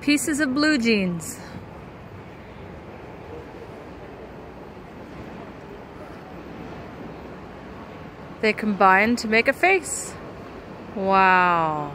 pieces of blue jeans. They combine to make a face. Wow.